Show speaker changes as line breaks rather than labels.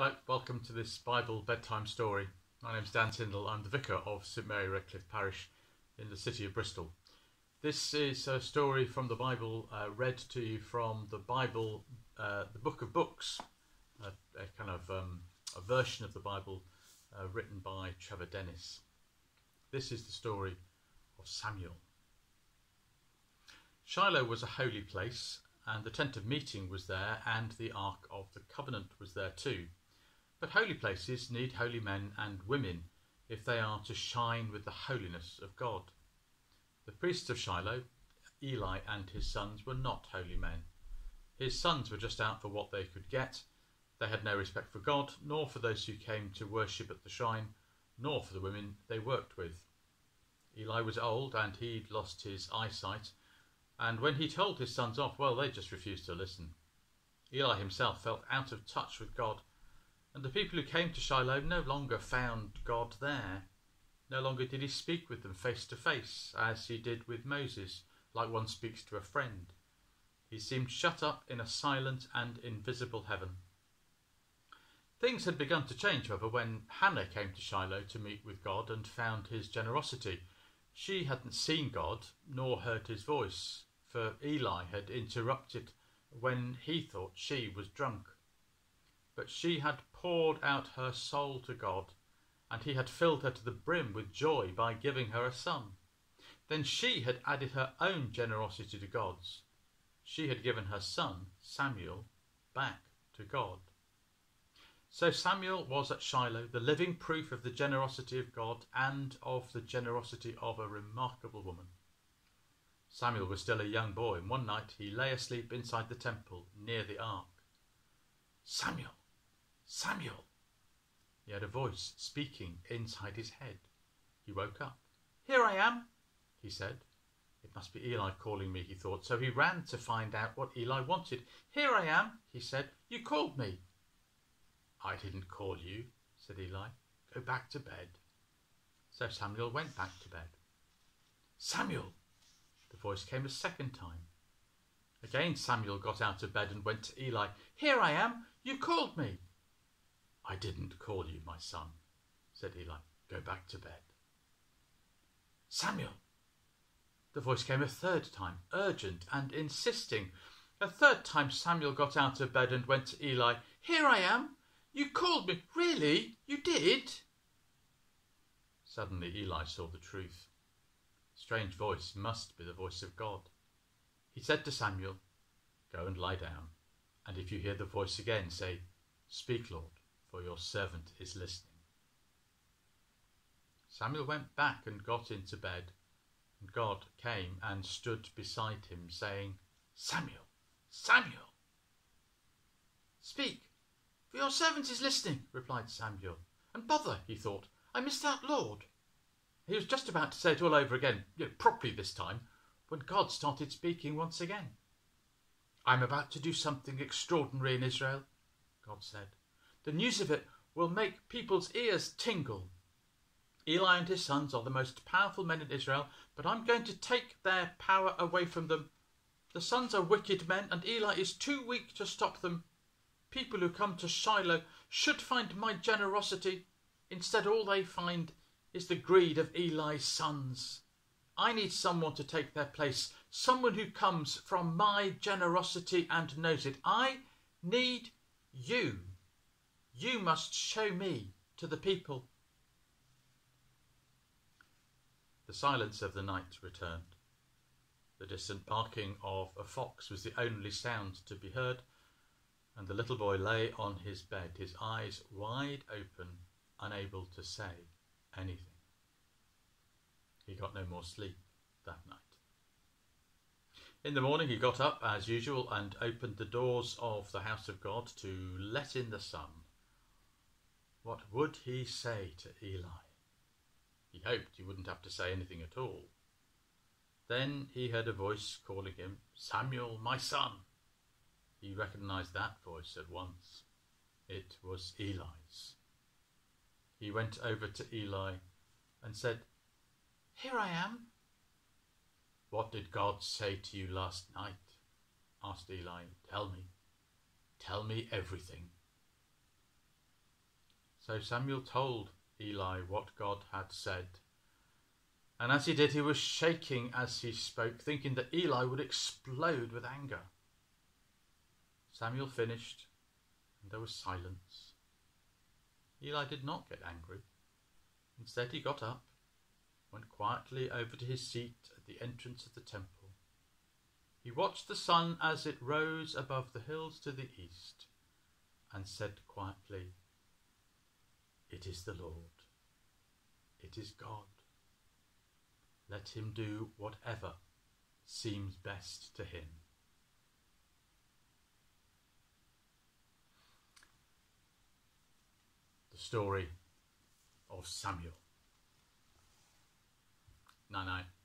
Hello, welcome to this Bible bedtime story. My name is Dan Tyndall. I'm the vicar of St Mary Redcliffe Parish in the city of Bristol. This is a story from the Bible uh, read to you from the Bible, uh, the Book of Books, a, a kind of um, a version of the Bible uh, written by Trevor Dennis. This is the story of Samuel. Shiloh was a holy place, and the tent of meeting was there, and the Ark of the Covenant was there too. But holy places need holy men and women if they are to shine with the holiness of God. The priests of Shiloh, Eli and his sons, were not holy men. His sons were just out for what they could get. They had no respect for God, nor for those who came to worship at the shrine, nor for the women they worked with. Eli was old and he'd lost his eyesight, and when he told his sons off, well, they just refused to listen. Eli himself felt out of touch with God and the people who came to Shiloh no longer found God there. No longer did he speak with them face to face, as he did with Moses, like one speaks to a friend. He seemed shut up in a silent and invisible heaven. Things had begun to change, however, when Hannah came to Shiloh to meet with God and found his generosity. She hadn't seen God nor heard his voice, for Eli had interrupted when he thought she was drunk. But she had poured out her soul to God, and he had filled her to the brim with joy by giving her a son. Then she had added her own generosity to God's. She had given her son, Samuel, back to God. So Samuel was at Shiloh, the living proof of the generosity of God and of the generosity of a remarkable woman. Samuel was still a young boy, and one night he lay asleep inside the temple near the ark. Samuel, Samuel! He had a voice speaking inside his head. He woke up. Here I am, he said. It must be Eli calling me, he thought, so he ran to find out what Eli wanted. Here I am, he said. You called me. I didn't call you, said Eli. Go back to bed. So Samuel went back to bed. Samuel! The voice came a second time. Again Samuel got out of bed and went to Eli. Here I am. You called me. I didn't call you, my son, said Eli. Go back to bed. Samuel! The voice came a third time, urgent and insisting. A third time Samuel got out of bed and went to Eli. Here I am. You called me. Really? You did? Suddenly Eli saw the truth. Strange voice must be the voice of God. He said to Samuel, Go and lie down, and if you hear the voice again, say, Speak, Lord for your servant is listening. Samuel went back and got into bed, and God came and stood beside him, saying, Samuel, Samuel! Speak, for your servant is listening, replied Samuel. And bother, he thought, I missed out Lord. He was just about to say it all over again, you know, properly this time, when God started speaking once again. I'm about to do something extraordinary in Israel, God said. The news of it will make people's ears tingle. Eli and his sons are the most powerful men in Israel, but I'm going to take their power away from them. The sons are wicked men, and Eli is too weak to stop them. People who come to Shiloh should find my generosity. Instead, all they find is the greed of Eli's sons. I need someone to take their place, someone who comes from my generosity and knows it. I need you. You must show me to the people. The silence of the night returned. The distant barking of a fox was the only sound to be heard, and the little boy lay on his bed, his eyes wide open, unable to say anything. He got no more sleep that night. In the morning he got up as usual and opened the doors of the house of God to let in the sun. What would he say to Eli? He hoped he wouldn't have to say anything at all. Then he heard a voice calling him, Samuel, my son. He recognized that voice at once. It was Eli's. He went over to Eli and said, Here I am. What did God say to you last night? asked Eli. Tell me. Tell me everything. So Samuel told Eli what God had said. And as he did, he was shaking as he spoke, thinking that Eli would explode with anger. Samuel finished, and there was silence. Eli did not get angry. Instead, he got up, went quietly over to his seat at the entrance of the temple. He watched the sun as it rose above the hills to the east, and said quietly, It is the Lord. It is God. Let him do whatever seems best to him. The story of Samuel. Night night.